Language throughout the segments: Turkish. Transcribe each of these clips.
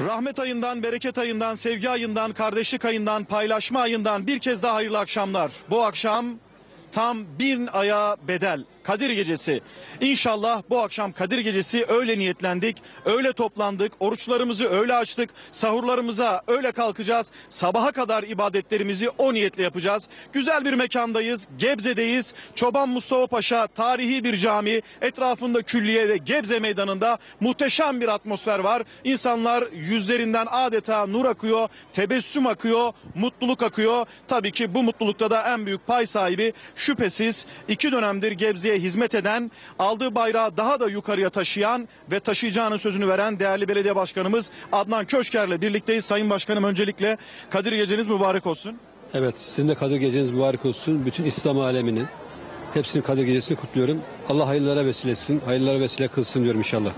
Rahmet ayından, bereket ayından, sevgi ayından, kardeşlik ayından, paylaşma ayından bir kez daha hayırlı akşamlar. Bu akşam tam bin aya bedel. Kadir Gecesi. İnşallah bu akşam Kadir Gecesi öyle niyetlendik, öyle toplandık, oruçlarımızı öyle açtık, sahurlarımıza öyle kalkacağız. Sabaha kadar ibadetlerimizi o niyetle yapacağız. Güzel bir mekandayız, Gebze'deyiz. Çoban Mustafa Paşa tarihi bir cami, etrafında külliye ve Gebze meydanında muhteşem bir atmosfer var. İnsanlar yüzlerinden adeta nur akıyor, tebessüm akıyor, mutluluk akıyor. Tabii ki bu mutlulukta da en büyük pay sahibi şüphesiz iki dönemdir Gebze'ye hizmet eden, aldığı bayrağı daha da yukarıya taşıyan ve taşıyacağının sözünü veren değerli belediye başkanımız Adnan Köşker'le birlikteyiz. Sayın Başkanım öncelikle Kadir Geceniz mübarek olsun. Evet, sizin de Kadir Geceniz mübarek olsun. Bütün İslam aleminin hepsinin Kadir Gecesi'ni kutluyorum. Allah hayırlara vesile etsin, hayırlara vesile kılsın diyorum inşallah.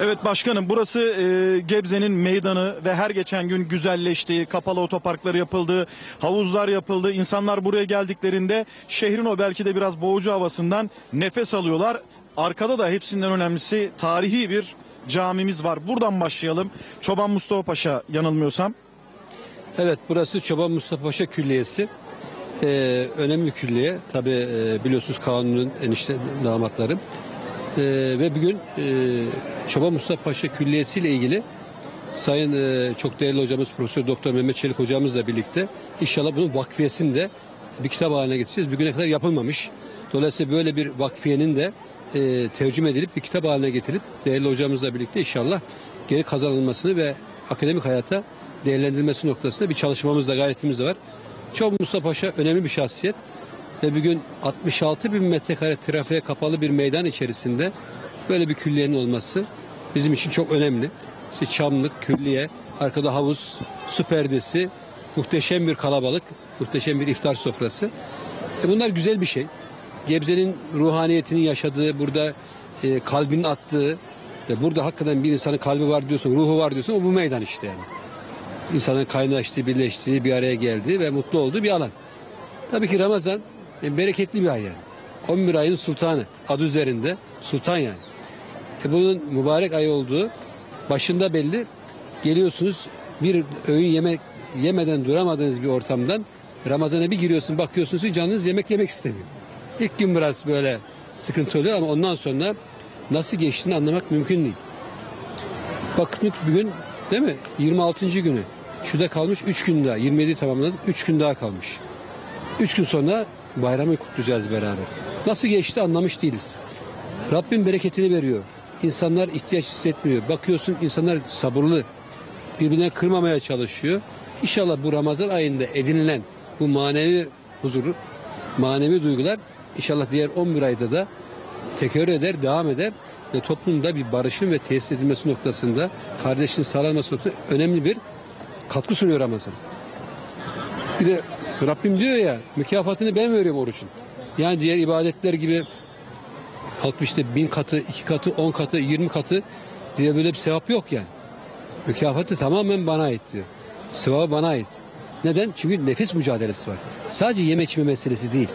Evet başkanım burası e, Gebze'nin meydanı ve her geçen gün güzelleşti. Kapalı otoparkları yapıldı, havuzlar yapıldı. İnsanlar buraya geldiklerinde şehrin o belki de biraz boğucu havasından nefes alıyorlar. Arkada da hepsinden önemlisi tarihi bir camimiz var. Buradan başlayalım. Çoban Mustafa Paşa yanılmıyorsam. Evet, burası Çoban Mustafa Paşa Külliyesi. Ee, önemli külliye. Tabi biliyorsunuz kanunun enişte damatları. Ee, ve bugün e, Çoban Mustafa Paşa Külliyesi ile ilgili Sayın e, çok değerli hocamız Profesör Doktor Mehmet Çelik hocamızla birlikte inşallah bunun vakfiyesini de bir kitap haline getireceğiz. Bugüne kadar yapılmamış. Dolayısıyla böyle bir vakfiyenin de e, tercüme edilip bir kitap haline getirip değerli hocamızla birlikte inşallah geri kazanılmasını ve akademik hayata değerlendirilmesi noktasında bir çalışmamız da gayretimiz de var. Çoban Mustafa Paşa önemli bir şahsiyet ve bugün 66 bin metrekare trafiğe kapalı bir meydan içerisinde böyle bir külliyenin olması bizim için çok önemli. İşte çamlık, külliye, arkada havuz, su perdesi, muhteşem bir kalabalık, muhteşem bir iftar sofrası. E bunlar güzel bir şey. Gebze'nin ruhaniyetinin yaşadığı, burada e, kalbinin attığı ve burada hakikaten bir insanın kalbi var diyorsun, ruhu var diyorsun, o bu meydan işte yani. İnsanın kaynaştığı, birleştiği, bir araya geldiği ve mutlu olduğu bir alan. Tabii ki Ramazan e, bereketli bir ay yani. 11 ayın sultanı adı üzerinde sultan yani. E bunun mübarek ay olduğu başında belli. Geliyorsunuz bir öğün yemek yemeden duramadığınız bir ortamdan Ramazan'a bir giriyorsun bakıyorsunuz ki canınız yemek yemek istemiyor. İlk gün biraz böyle sıkıntı oluyor ama ondan sonra nasıl geçtiğini anlamak mümkün değil. Bakın bugün değil mi 26. günü. Şurada kalmış 3 gün daha 27 tamamladık 3 gün daha kalmış. 3 gün sonra bayramı kutlayacağız beraber. Nasıl geçti anlamış değiliz. Rabbim bereketini veriyor. İnsanlar ihtiyaç hissetmiyor. Bakıyorsun insanlar sabırlı. Birbirine kırmamaya çalışıyor. İnşallah bu Ramazan ayında edinilen bu manevi huzuru, manevi duygular inşallah diğer 11 ayda da tekrar eder, devam eder ve toplumda bir barışın ve tesis edilmesi noktasında kardeşliğin sağlanması noktasında önemli bir katkı sunuyor Ramazan. Bir de Rabbim diyor ya mükafatını ben veriyorum orucun. Yani diğer ibadetler gibi halk işte bin katı, iki katı, on katı, yirmi katı diye böyle bir sevap yok yani. Mükafatı tamamen bana ait diyor. Sevabı bana ait. Neden? Çünkü nefis mücadelesi var. Sadece yeme içme meselesi değil.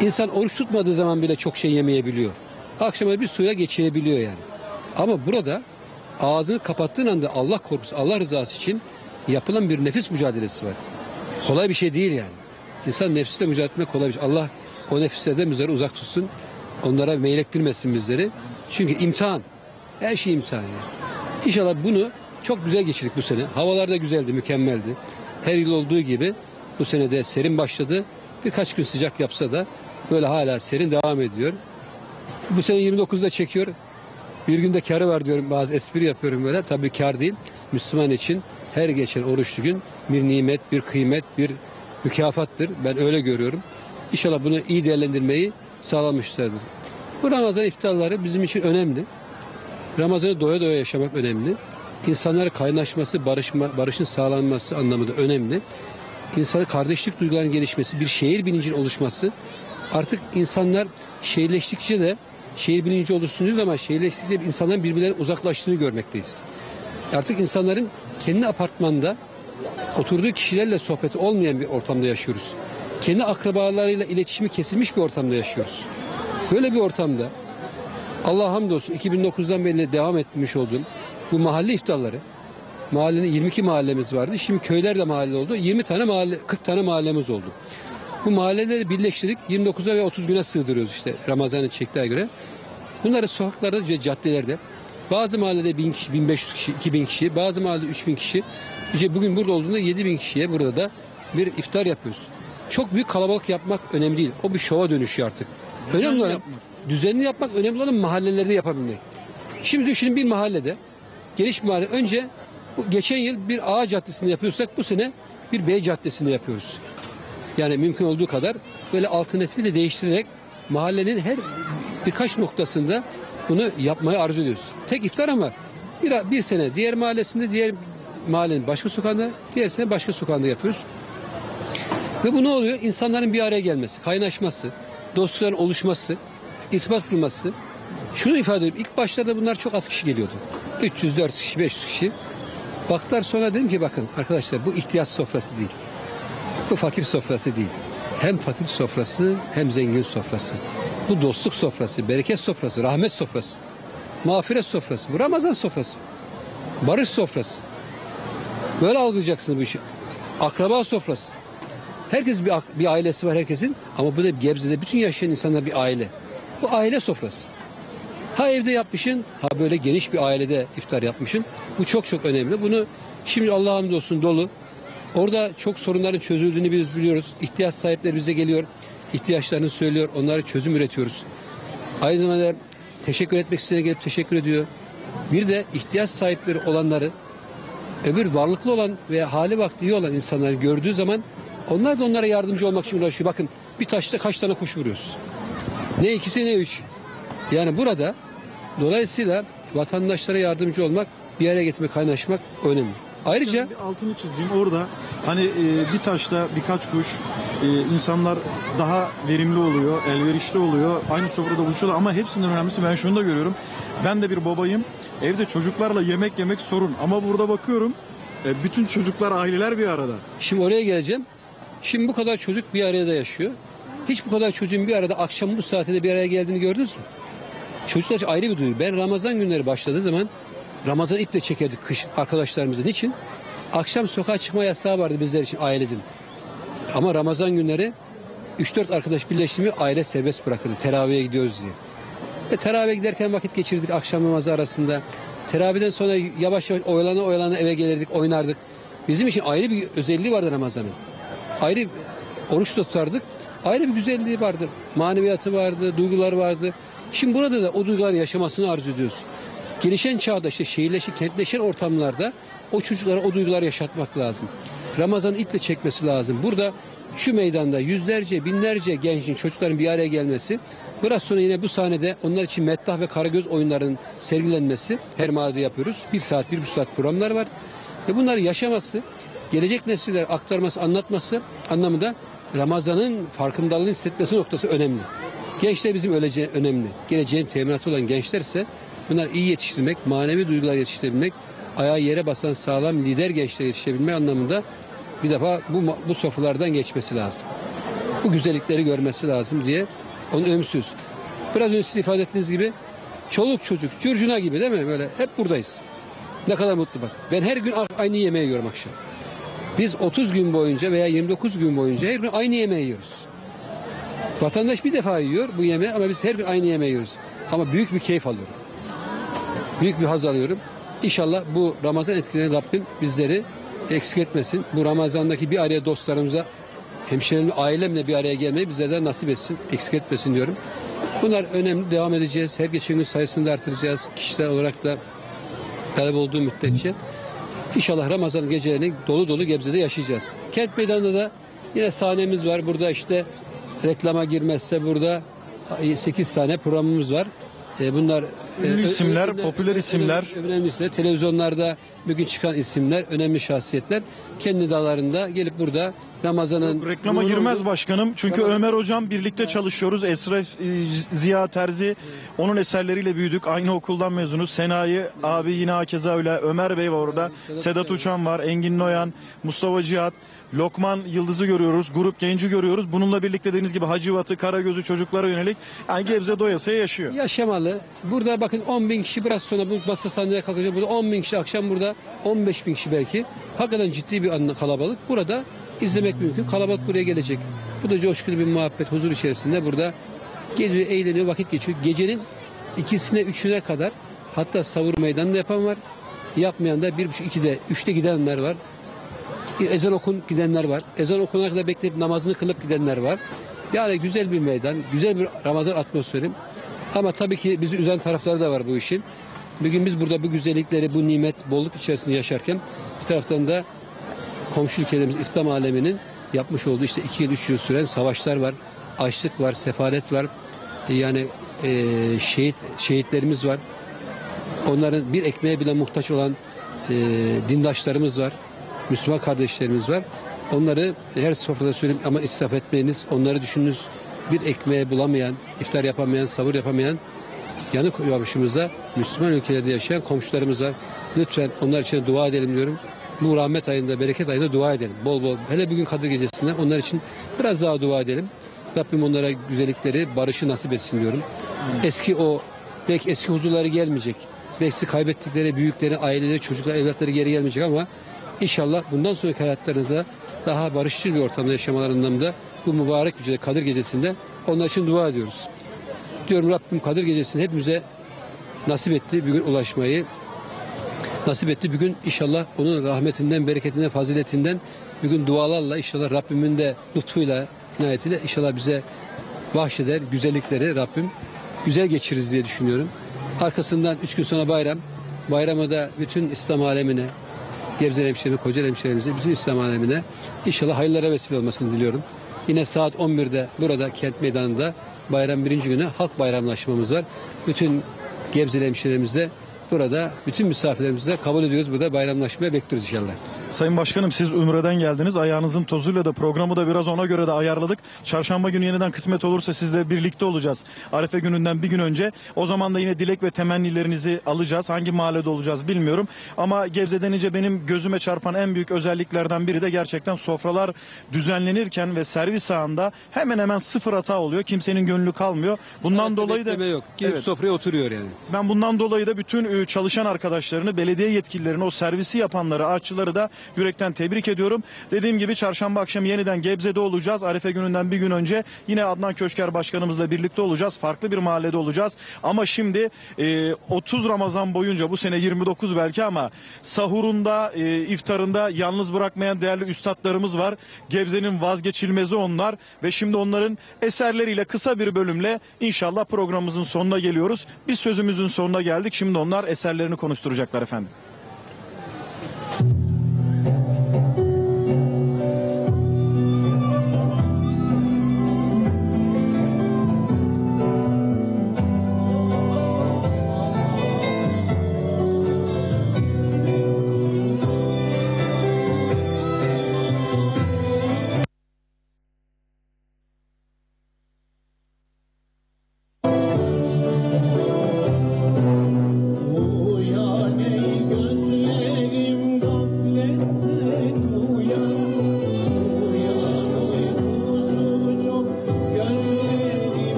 İnsan oruç tutmadığı zaman bile çok şey yemeyebiliyor. Akşama bir suya geçirebiliyor yani. Ama burada ağzını kapattığın anda Allah korkusu, Allah rızası için yapılan bir nefis mücadelesi var. Kolay bir şey değil yani. İnsan nefsiyle mücadele etmek kolay bir şey. Allah o nefislerden bizleri uzak tutsun. Onlara meylettirmesin bizleri. Çünkü imtihan. Her şey imtihan yani. İnşallah bunu çok güzel geçirdik bu sene. Havalar da güzeldi, mükemmeldi. Her yıl olduğu gibi bu sene de serin başladı. Birkaç gün sıcak yapsa da böyle hala serin devam ediyor. Bu sene 29'da çekiyor. Bir günde karı var diyorum bazı espri yapıyorum böyle. Tabii kar değil. Müslüman için her geçen oruçlu gün bir nimet, bir kıymet, bir mükafattır. Ben öyle görüyorum. İnşallah bunu iyi değerlendirmeyi sağlamışlardır. Bu Ramazan iftarları bizim için önemli. Ramazan'ı doya doya yaşamak önemli. İnsanların kaynaşması, barışma, barışın sağlanması anlamında önemli. İnsanın kardeşlik duygularının gelişmesi, bir şehir bilincinin oluşması. Artık insanlar şehirleştikçe de şehir bilinci oluştuğunuz ama şehirleştikçe insanların birbirlerine uzaklaştığını görmekteyiz. Artık insanların kendi apartmanda oturduğu kişilerle sohbeti olmayan bir ortamda yaşıyoruz. Kendi akrabalarıyla iletişimi kesilmiş bir ortamda yaşıyoruz. Böyle bir ortamda Allah hamdolsun 2009'dan beri devam etmiş olduğum bu mahalle iftarları mahallenin 22 mahallemiz vardı. Şimdi köyler de mahalle oldu. 20 tane mahalle 40 tane mahallemiz oldu. Bu mahalleleri birleştirdik. 29'a ve 30 güne sığdırıyoruz işte Ramazan'ın çektiğine göre. Bunları sokaklarda ve caddelerde bazı mahallede 1000 kişi, 1500 kişi, 2000 kişi, bazı mahallede 3000 kişi. İşte bugün burada olduğunda 7000 kişiye burada da bir iftar yapıyoruz. Çok büyük kalabalık yapmak önemli değil. O bir şova dönüşüyor artık. önemli olan yapmak. düzenli yapmak, önemli olan mahallelerde yapabilmek. Şimdi düşünün bir mahallede, geniş bir mahalle. Önce bu geçen yıl bir A caddesinde yapıyorsak bu sene bir B caddesinde yapıyoruz. Yani mümkün olduğu kadar böyle altın etmi de değiştirerek mahallenin her birkaç noktasında bunu yapmayı arzu ediyoruz. Tek iftar ama bir, bir sene diğer mahallesinde diğer mahallenin başka sokağında diğer sene başka sokağında yapıyoruz. Ve bu ne oluyor? İnsanların bir araya gelmesi, kaynaşması, dostlukların oluşması, irtibat kurması. Şunu ifade ediyorum. İlk başlarda bunlar çok az kişi geliyordu. 300, 400 kişi, 500 kişi. Baktılar sonra dedim ki bakın arkadaşlar bu ihtiyaç sofrası değil. Bu fakir sofrası değil. Hem fakir sofrası hem zengin sofrası. Bu dostluk sofrası, bereket sofrası, rahmet sofrası. Mağfiret sofrası, bu Ramazan sofrası. Barış sofrası. Böyle algılayacaksınız bu işi. Akraba sofrası. Herkes bir, bir ailesi var herkesin ama bu da Gebze'de bütün yaşayan insanlar bir aile. Bu aile sofrası. Ha evde yapmışın, ha böyle geniş bir ailede iftar yapmışın. Bu çok çok önemli. Bunu şimdi Allah'a hamdolsun dolu. Orada çok sorunların çözüldüğünü biz biliyoruz. İhtiyaç sahipleri bize geliyor. İhtiyaçlarını söylüyor. Onlara çözüm üretiyoruz. Aynı zamanda teşekkür etmek isteyene gelip teşekkür ediyor. Bir de ihtiyaç sahipleri olanları öbür varlıklı olan ve hali vakti iyi olan insanları gördüğü zaman onlar da onlara yardımcı olmak için uğraşıyor. Bakın bir taşta kaç tane kuş vuruyoruz. Ne ikisi ne üç. Yani burada dolayısıyla vatandaşlara yardımcı olmak, bir araya getirmek, kaynaşmak önemli. Ayrıca altını çizeyim orada hani e, bir taşla birkaç kuş e, insanlar daha verimli oluyor, elverişli oluyor. Aynı sofrada buluşuyorlar ama hepsinden önemlisi ben şunu da görüyorum. Ben de bir babayım. Evde çocuklarla yemek yemek sorun ama burada bakıyorum e, bütün çocuklar aileler bir arada. Şimdi oraya geleceğim. Şimdi bu kadar çocuk bir arada yaşıyor. Hiç bu kadar çocuğun bir arada akşam bu saatinde bir araya geldiğini gördünüz mü? Çocuklar ayrı bir duygu. Ben Ramazan günleri başladığı zaman Ramazan iple çekerdik kış arkadaşlarımızın için. Akşam sokağa çıkma yasağı vardı bizler için ailedim. Ama Ramazan günleri 3-4 arkadaş birleştirmiyor aile serbest bırakırdı. Teraviye gidiyoruz diye. Ve teraviye giderken vakit geçirdik akşam namazı arasında. Teravihden sonra yavaş yavaş oyalana oyalana eve gelirdik, oynardık. Bizim için ayrı bir özelliği vardı Ramazan'ın. Ayrı oruç tutardık. Ayrı bir güzelliği vardı. Maneviyatı vardı, duygular vardı. Şimdi burada da o duyguları yaşamasını arzu ediyoruz. Gelişen çağda işte şehirleşik, kentleşen ortamlarda o çocuklara o duyguları yaşatmak lazım. Ramazan iple çekmesi lazım. Burada şu meydanda yüzlerce, binlerce gencin, çocukların bir araya gelmesi, biraz sonra yine bu sahnede onlar için meddah ve karagöz oyunlarının sergilenmesi her mahallede yapıyoruz. Bir saat, bir buçuk saat programlar var. Ve bunları yaşaması, gelecek nesiller aktarması, anlatması anlamında Ramazan'ın farkındalığını hissetmesi noktası önemli. Gençler bizim öleceği önemli. Geleceğin teminatı olan gençlerse bunlar iyi yetiştirmek, manevi duygular yetiştirmek, ayağı yere basan sağlam lider gençler yetiştirebilmek anlamında bir defa bu, bu sofralardan geçmesi lazım. Bu güzellikleri görmesi lazım diye onu ömsüz. Biraz önce siz ifade ettiğiniz gibi çoluk çocuk, curcuna gibi değil mi? Böyle hep buradayız. Ne kadar mutlu bak. Ben her gün aynı yemeği yiyorum akşam. Biz 30 gün boyunca veya 29 gün boyunca her gün aynı yemeği yiyoruz. Vatandaş bir defa yiyor bu yemeği ama biz her gün aynı yemeği yiyoruz. Ama büyük bir keyif alıyorum. Büyük bir haz alıyorum. İnşallah bu Ramazan etkilerini Rabbim bizleri eksik etmesin. Bu Ramazan'daki bir araya dostlarımıza, hemşehrilerimle, ailemle bir araya gelmeyi bizlerden nasip etsin, eksik etmesin diyorum. Bunlar önemli, devam edeceğiz. Her geçen gün sayısını da artıracağız. Kişisel olarak da talep olduğu müddetçe. İnşallah Ramazan gecelerini dolu dolu Gebze'de yaşayacağız. Kent meydanında da yine sahnemiz var. Burada işte reklama girmezse burada 8 tane programımız var. E, Bunlar Ünlü e, isimler, popüler isimler. Önemli, önemli isimler. Televizyonlarda bugün çıkan isimler, önemli şahsiyetler kendi dağlarında gelip burada Ramazan'ın Reklama girmez başkanım. Çünkü Ramazan- Ömer hocam birlikte çalışıyoruz. Esref e, Ziya Terzi onun eserleriyle büyüdük. Aynı okuldan mezunuz. Senayi abi yine hakeza öyle. Ömer Bey var orada. Sedat Uçan var. Engin Noyan, Mustafa Cihat, Lokman Yıldız'ı görüyoruz. Grup Genci görüyoruz. Bununla birlikte dediğiniz gibi Hacivat'ı, Karagöz'ü çocuklara yönelik. Yani Gebze doyasıya yaşıyor. yaşamalı. Burada bakın 10 bin kişi biraz sonra bu masa sahneye kalkacak. Burada 10 bin kişi akşam burada 15 bin kişi belki. Hakikaten ciddi bir kalabalık. Burada izlemek mümkün. Kalabalık buraya gelecek. Bu da coşkulu bir muhabbet, huzur içerisinde burada geliyor, eğleniyor, vakit geçiyor. Gecenin ikisine, üçüne kadar hatta savur meydanında yapan var. Yapmayan da bir buçuk, ikide, üçte gidenler var. ezan okun gidenler var. Ezan okunana kadar bekleyip namazını kılıp gidenler var. Yani güzel bir meydan, güzel bir Ramazan atmosferi. Ama tabii ki bizi üzen tarafları da var bu işin. Bugün biz burada bu güzellikleri, bu nimet, bolluk içerisinde yaşarken bir taraftan da komşu ülkelerimiz İslam aleminin yapmış olduğu işte iki yıl, üç yıl süren savaşlar var. Açlık var, sefalet var. Yani e, şehit şehitlerimiz var. Onların bir ekmeğe bile muhtaç olan e, dindaşlarımız var. Müslüman kardeşlerimiz var. Onları her sofrada söyleyeyim ama israf etmeyiniz. Onları düşününüz. Bir ekmeğe bulamayan, iftar yapamayan, sabır yapamayan yanık başımızda Müslüman ülkelerde yaşayan komşularımız var. Lütfen onlar için dua edelim diyorum. Bu rahmet ayında, bereket ayında dua edelim. Bol bol. Hele bugün Kadir Gecesi'nde onlar için biraz daha dua edelim. Rabbim onlara güzellikleri, barışı nasip etsin diyorum. Eski o, belki eski huzurları gelmeyecek. Belki kaybettikleri büyükleri, aileleri, çocuklar, evlatları geri gelmeyecek ama inşallah bundan sonraki hayatlarında daha barışçıl bir ortamda yaşamalarından da bu mübarek gecede Kadir Gecesi'nde onlar için dua ediyoruz. Diyorum Rabbim Kadir Gecesi'ni hepimize nasip etti bir gün ulaşmayı. Nasip etti. Bugün inşallah onun rahmetinden, bereketinden, faziletinden bugün dualarla inşallah Rabbimin de lütfuyla, inayetiyle inşallah bize bahşeder güzellikleri Rabbim güzel geçiririz diye düşünüyorum. Arkasından üç gün sonra bayram. Bayrama da bütün İslam alemine, Gebze hemşehrimize, Kocaeli hemşehrimize, bütün İslam alemine inşallah hayırlara vesile olmasını diliyorum. Yine saat 11'de burada kent meydanında bayram birinci günü halk bayramlaşmamız var. Bütün Gebzeli hemşehrilerimiz de burada bütün misafirlerimizi de kabul ediyoruz. Burada bayramlaşmaya bekliyoruz inşallah. Sayın Başkanım siz Ümre'den geldiniz. Ayağınızın tozuyla da programı da biraz ona göre de ayarladık. Çarşamba günü yeniden kısmet olursa sizle birlikte olacağız. Arefe gününden bir gün önce. O zaman da yine dilek ve temennilerinizi alacağız. Hangi mahallede olacağız bilmiyorum. Ama Gebze denince benim gözüme çarpan en büyük özelliklerden biri de gerçekten sofralar düzenlenirken ve servis ağında hemen hemen sıfır hata oluyor. Kimsenin gönlü kalmıyor. Bundan dolayı da yok. Gelip Evet. sofraya oturuyor yani. ben bundan dolayı da bütün e, çalışan arkadaşlarını, belediye yetkililerini, o servisi yapanları, aşçıları da yürekten tebrik ediyorum. Dediğim gibi çarşamba akşamı yeniden Gebze'de olacağız. Arife gününden bir gün önce yine Adnan Köşker Başkanımızla birlikte olacağız. Farklı bir mahallede olacağız. Ama şimdi e, 30 Ramazan boyunca bu sene 29 belki ama sahurunda, e, iftarında yalnız bırakmayan değerli üstadlarımız var. Gebze'nin vazgeçilmezi onlar ve şimdi onların eserleriyle kısa bir bölümle inşallah programımızın sonuna geliyoruz. Biz sözümüzün sonuna geldik. Şimdi onlar eserlerini konuşturacaklar efendim.